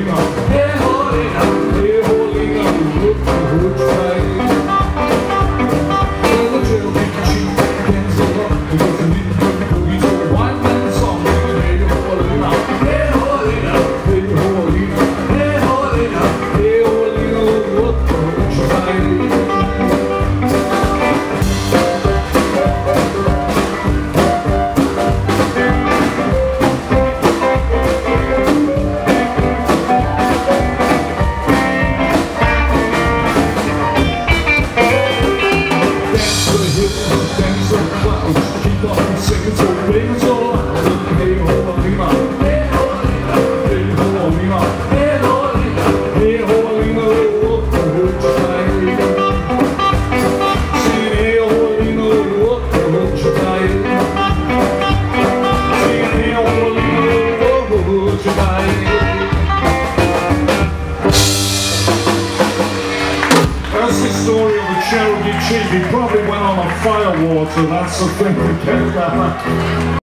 Holy Lamb, hey, Holy Lamb, hey, Holy Lamb, look, look, look. to a That's the story of the Cherokee chief. He probably went on a fire so that's the thing to get that.